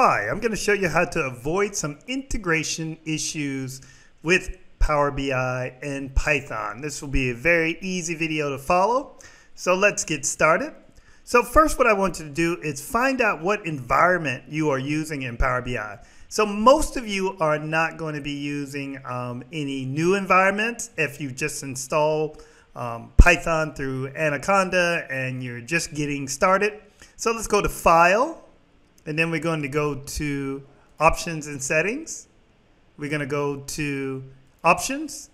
Hi, I'm going to show you how to avoid some integration issues with Power BI and Python. This will be a very easy video to follow. So let's get started. So first what I want you to do is find out what environment you are using in Power BI. So most of you are not going to be using um, any new environments if you just install um, Python through Anaconda and you're just getting started. So let's go to File, and then we're going to go to options and settings. We're going to go to options.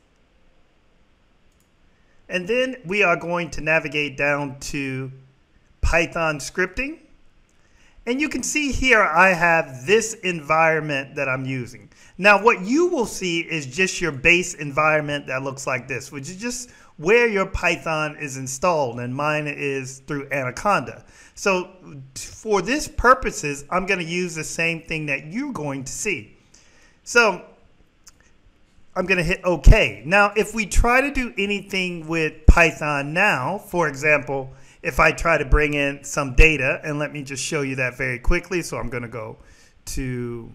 And then we are going to navigate down to Python scripting. And you can see here I have this environment that I'm using. Now what you will see is just your base environment that looks like this, which is just where your Python is installed and mine is through Anaconda. So for this purposes, I'm going to use the same thing that you're going to see. So I'm going to hit OK. Now, if we try to do anything with Python now, for example, if I try to bring in some data, and let me just show you that very quickly. So I'm going to go to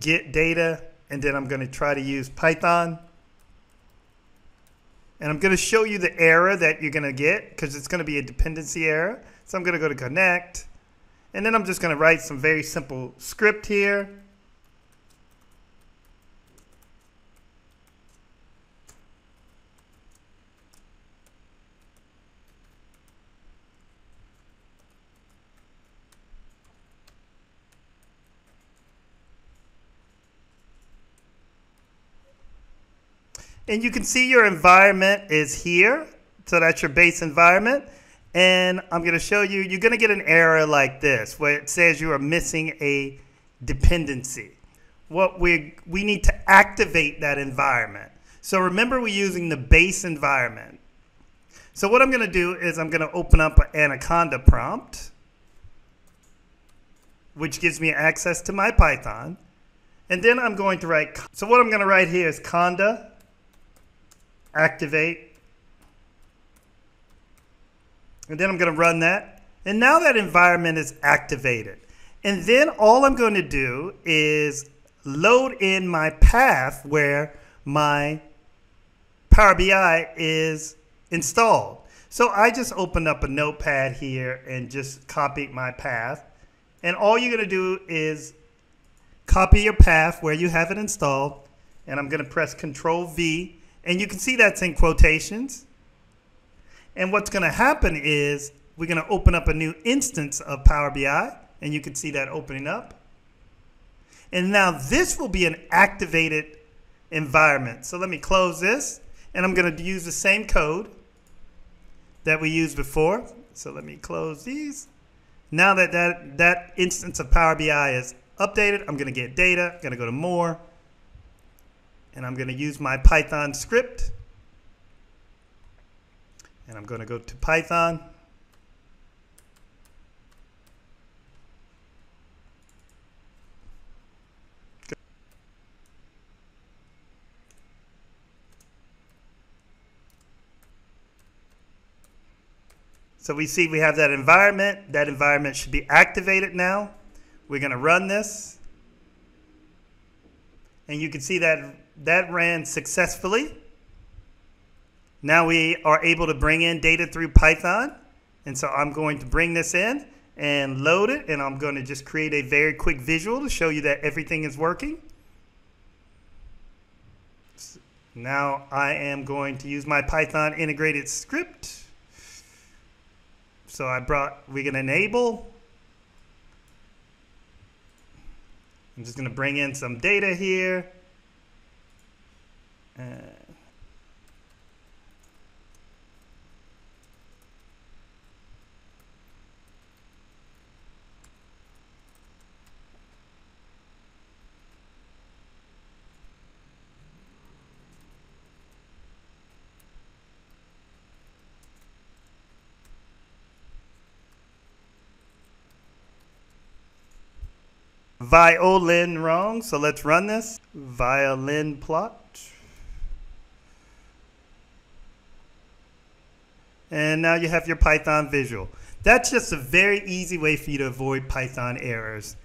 get data, and then I'm going to try to use Python. And I'm going to show you the error that you're going to get because it's going to be a dependency error. So I'm going to go to connect. And then I'm just going to write some very simple script here. And you can see your environment is here. So that's your base environment. And I'm going to show you, you're going to get an error like this where it says you are missing a dependency. What we, we need to activate that environment. So remember we're using the base environment. So what I'm going to do is I'm going to open up an Anaconda prompt, which gives me access to my Python. And then I'm going to write, so what I'm going to write here is conda activate. And then I'm going to run that. And now that environment is activated. And then all I'm going to do is load in my path where my Power BI is installed. So I just opened up a notepad here and just copied my path. And all you're going to do is copy your path where you have it installed. And I'm going to press Control V and you can see that's in quotations. And what's going to happen is we're going to open up a new instance of Power BI. And you can see that opening up. And now this will be an activated environment. So let me close this. And I'm going to use the same code that we used before. So let me close these. Now that that, that instance of Power BI is updated, I'm going to get data. I'm going to go to more and I'm going to use my Python script. And I'm going to go to Python. So we see we have that environment. That environment should be activated now. We're going to run this. And you can see that that ran successfully. Now we are able to bring in data through Python. And so I'm going to bring this in and load it. And I'm going to just create a very quick visual to show you that everything is working. Now I am going to use my Python integrated script. So I brought, we can enable. I'm just going to bring in some data here. Violin wrong, so let's run this. Violin plot. And now you have your Python visual. That's just a very easy way for you to avoid Python errors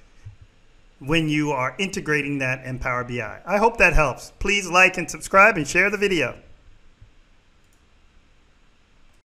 when you are integrating that in Power BI. I hope that helps. Please like and subscribe and share the video.